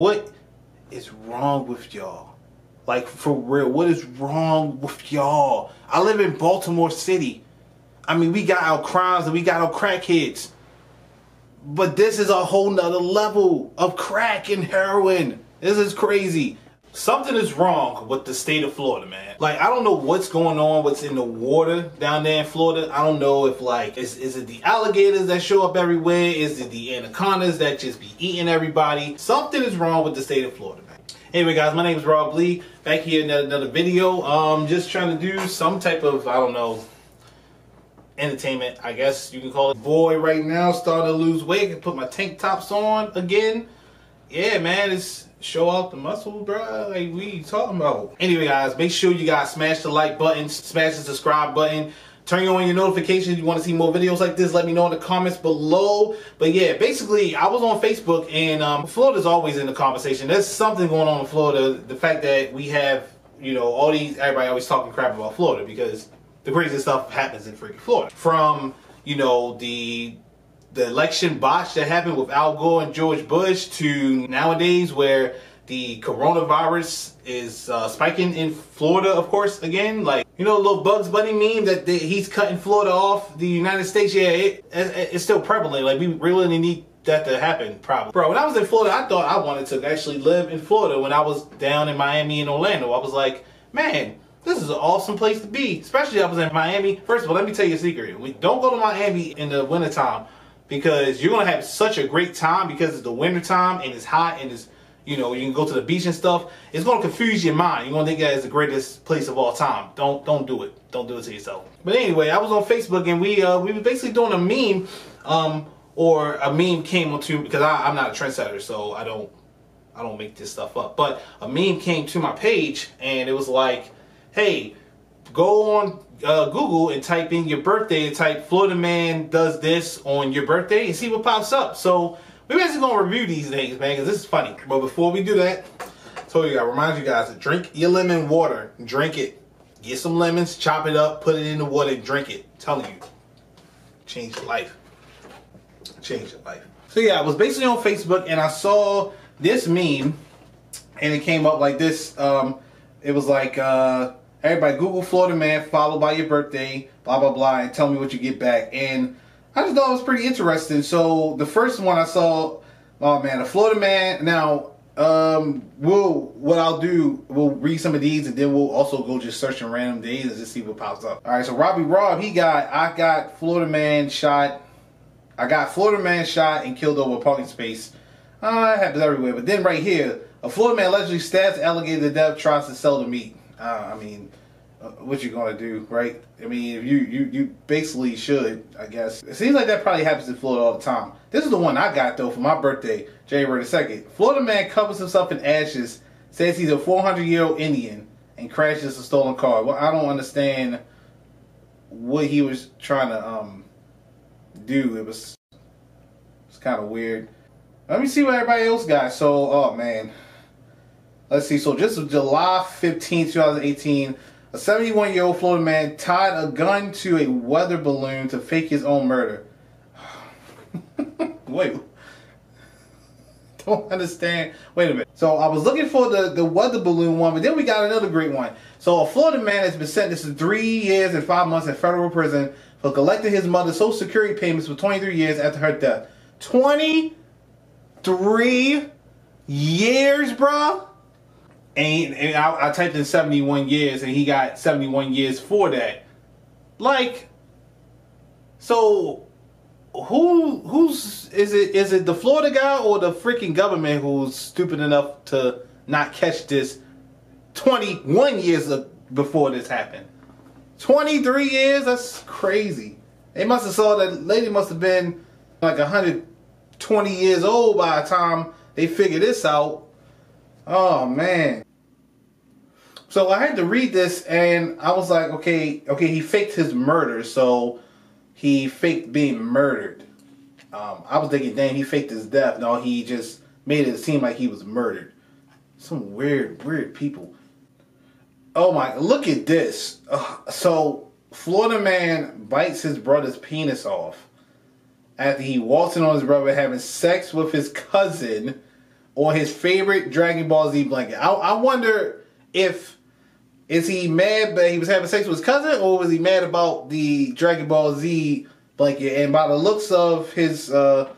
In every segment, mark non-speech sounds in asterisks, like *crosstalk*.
What is wrong with y'all? Like for real, what is wrong with y'all? I live in Baltimore City. I mean, we got our crimes and we got our crackheads. But this is a whole nother level of crack and heroin. This is crazy. Something is wrong with the state of Florida, man. Like, I don't know what's going on, what's in the water down there in Florida. I don't know if, like, is, is it the alligators that show up everywhere? Is it the anacondas that just be eating everybody? Something is wrong with the state of Florida, man. Anyway, guys, my name is Rob Lee. Back here in another video. Um, just trying to do some type of, I don't know, entertainment, I guess you can call it. Boy, right now, starting to lose weight. I put my tank tops on again. Yeah, man, it's show off the muscle, bro. Like we talking about. Anyway, guys, make sure you guys smash the like button, smash the subscribe button. Turn on your notifications. you want to see more videos like this, let me know in the comments below. But yeah, basically, I was on Facebook and um, Florida's always in the conversation. There's something going on in Florida. The fact that we have, you know, all these, everybody always talking crap about Florida because the craziest stuff happens in freaking Florida. From, you know, the the election botch that happened with Al Gore and George Bush to nowadays where the coronavirus is uh, spiking in Florida, of course, again. Like, you know, little Bugs Bunny meme that he's cutting Florida off the United States. Yeah, it, it, it's still prevalent. Like, we really need that to happen, probably. Bro, when I was in Florida, I thought I wanted to actually live in Florida when I was down in Miami and Orlando. I was like, man, this is an awesome place to be. Especially I was in Miami. First of all, let me tell you a secret. We don't go to Miami in the wintertime because you're gonna have such a great time because it's the winter time and it's hot and it's you know you can go to the beach and stuff. It's gonna confuse your mind. You're gonna think that is the greatest place of all time. Don't don't do it. Don't do it to yourself. But anyway, I was on Facebook and we uh, we were basically doing a meme, um, or a meme came onto because I, I'm not a trendsetter, so I don't I don't make this stuff up. But a meme came to my page and it was like, hey, go on uh, Google and type in your birthday and type Florida man does this on your birthday and see what pops up. So we're basically gonna review these things, man, because this is funny. But before we do that, I told you I remind you guys to drink your lemon water. Drink it. Get some lemons, chop it up, put it in the water, and drink it. I'm telling you, change your life. Change your life. So yeah, I was basically on Facebook and I saw this meme, and it came up like this. Um, it was like. Uh, Everybody, Google Florida man followed by your birthday, blah blah blah, and tell me what you get back. And I just thought it was pretty interesting. So the first one I saw, oh man, a Florida man. Now, um, we'll what I'll do, we'll read some of these, and then we'll also go just searching random days and just see what pops up. All right, so Robbie Rob, he got, I got Florida man shot. I got Florida man shot and killed over a parking space. Uh, it happens everywhere. But then right here, a Florida man allegedly stabs alligator to death, tries to sell the meat. Uh, I mean, uh, what you gonna do, right? I mean, if you you you basically should, I guess. It seems like that probably happens in Florida all the time. This is the one I got though for my birthday, January the second. Florida man covers himself in ashes, says he's a 400 year old Indian, and crashes a stolen car. Well, I don't understand what he was trying to um do. It was it's kind of weird. Let me see what everybody else got. So, oh man. Let's see. So just July 15, 2018, a 71 year old Florida man tied a gun to a weather balloon to fake his own murder. *sighs* Wait. *laughs* Don't understand. Wait a minute. So I was looking for the, the weather balloon one, but then we got another great one. So a Florida man has been sentenced to three years and five months in federal prison for collecting his mother's social security payments for 23 years after her death. 23 years, bro? And, and I, I, typed in 71 years and he got 71 years for that. Like so who who's is it is it the Florida guy or the freaking government who's stupid enough to not catch this 21 years before this happened? 23 years? That's crazy. They must have saw that lady must have been like 120 years old by the time they figured this out. Oh man. So I had to read this and I was like, okay, okay, he faked his murder, so he faked being murdered. Um, I was thinking, damn, he faked his death. No, he just made it seem like he was murdered. Some weird, weird people. Oh my, look at this. So, Florida man bites his brother's penis off after he waltzed in on his brother having sex with his cousin on his favorite Dragon Ball Z blanket. I, I wonder if is he mad that he was having sex with his cousin, or was he mad about the Dragon Ball Z blanket? And by the looks of his, uh,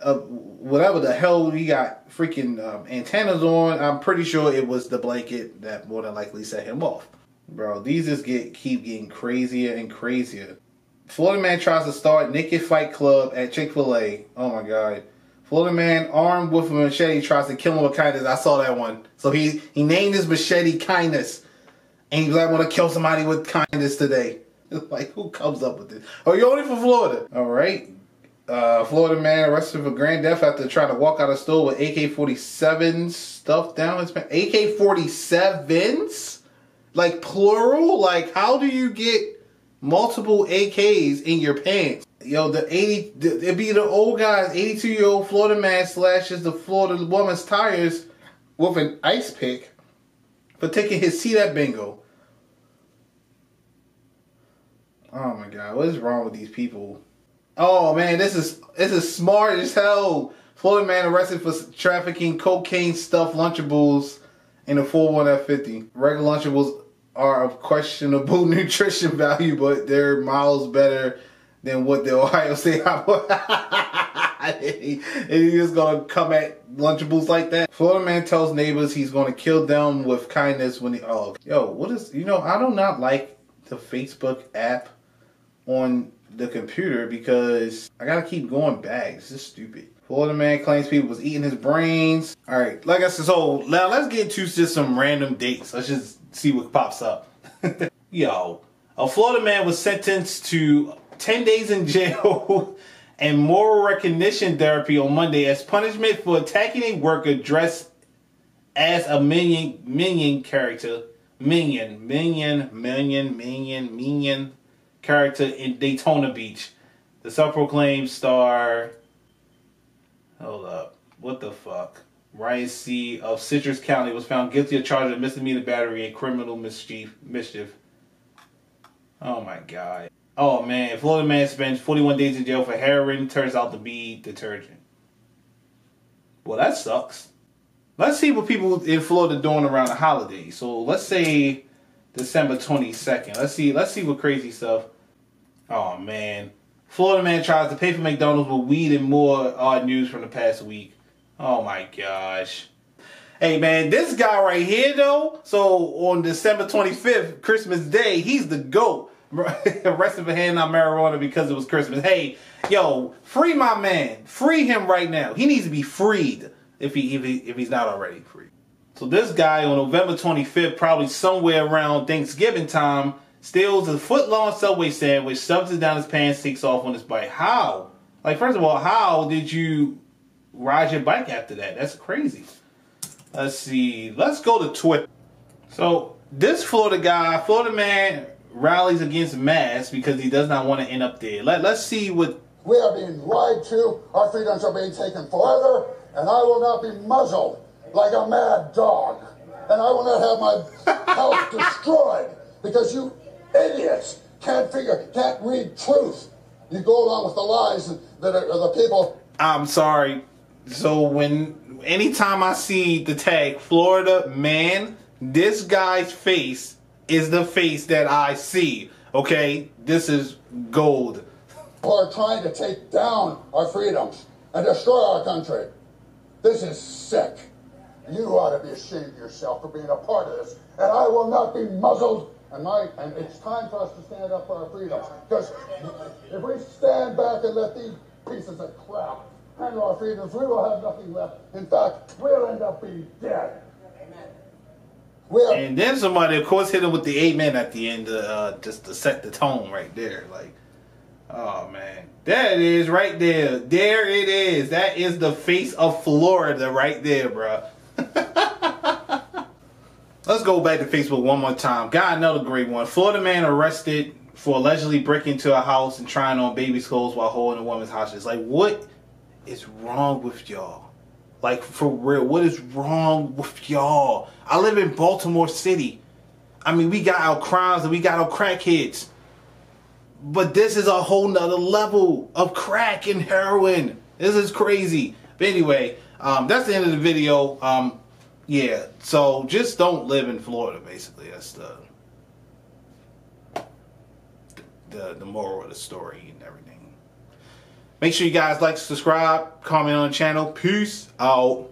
uh whatever the hell he got freaking um, antennas on, I'm pretty sure it was the blanket that more than likely set him off. Bro, these just get keep getting crazier and crazier. Florida man tries to start naked fight club at Chick Fil A. Oh my god. Florida man armed with a machete tries to kill him with kindness. I saw that one. So he he named his machete kindness, like, "I want to kill somebody with kindness today." *laughs* like who comes up with this? Oh, you're only from Florida. All right. Uh, Florida man arrested for grand theft after trying to walk out of store with AK-47 stuffed down his pants. AK-47s, like plural. Like how do you get multiple AKs in your pants? Yo, the 80, it'd be the old guys, 82 year old Florida man slashes the Florida woman's tires with an ice pick for taking his seat at bingo. Oh my god, what is wrong with these people? Oh man, this is this is smart as hell. Florida man arrested for trafficking cocaine stuffed Lunchables in a 41 F50. Regular Lunchables are of questionable *laughs* nutrition value, but they're miles better than what the Ohio State *laughs* *laughs* and he's just gonna come at Lunchables like that. Florida man tells neighbors he's gonna kill them with kindness when he oh yo what is you know I do not like the Facebook app on the computer because I gotta keep going back. It's just stupid. Florida man claims people was eating his brains. All right, like I said, so now let's get to just some random dates. Let's just see what pops up. *laughs* Yo, a Florida man was sentenced to 10 days in jail *laughs* and moral recognition therapy on Monday as punishment for attacking a worker dressed as a minion minion character. Minion, minion, minion, minion, minion character in Daytona Beach. The self-proclaimed star. Hold up. What the fuck? Ryan C. of Citrus County was found guilty of charge of misdemeanor battery and criminal mischief. Mischief. Oh my god. Oh man, Florida man spends 41 days in jail for heroin. Turns out to be detergent. Well, that sucks. Let's see what people in Florida doing around the holidays. So let's say December 22nd. Let's see. Let's see what crazy stuff. Oh man, Florida man tries to pay for McDonald's with weed and more odd news from the past week. Oh my gosh. Hey man, this guy right here though. So on December 25th, Christmas Day, he's the goat. *laughs* arrested for handing out marijuana because it was Christmas. Hey, yo, free my man. Free him right now. He needs to be freed if he if, he, if he's not already free. So this guy on November 25th, probably somewhere around Thanksgiving time, steals a foot long Subway sandwich, shoves it down his pants, takes off on his bike. How? Like, first of all, how did you ride your bike after that? That's crazy. Let's see. Let's go to Twitter. So this Florida guy, Florida man, rallies against masks because he does not want to end up there. Let, let's see what. We are being lied to. Our freedoms are being taken forever, and I will not be muzzled like a mad dog. And I will not have my health *laughs* destroyed because you idiots can't figure, can't read truth. You go along with the lies that are, are the people. I'm sorry. So when anytime I see the tag Florida man, this guy's face is the face that I see. Okay, this is gold. Are trying to take down our freedoms and destroy our country. This is sick. You ought to be ashamed of yourself for being a part of this. And I will not be muzzled. And my and it's time for us to stand up for our freedoms. Because if we stand back and let these pieces of crap handle our freedoms, we will have nothing left. In fact, we'll end up being dead. Well, and then somebody, of course, hit him with the amen at the end, uh, just to set the tone right there. Like, oh man, it is, right there. There it is. That is the face of Florida, right there, bro. *laughs* Let's go back to Facebook one more time. Got another great one. Florida man arrested for allegedly breaking into a house and trying on baby clothes while holding a woman's hostage. Like, what is wrong with y'all? Like for real, what is wrong with y'all? I live in Baltimore City. I mean, we got our crimes and we got our crackheads. But this is a whole nother level of crack and heroin. This is crazy. But anyway, um, that's the end of the video. Um, yeah, so just don't live in Florida, basically. That's the the, the moral of the story and everything. Make sure you guys like, subscribe, comment on the channel. Peace out.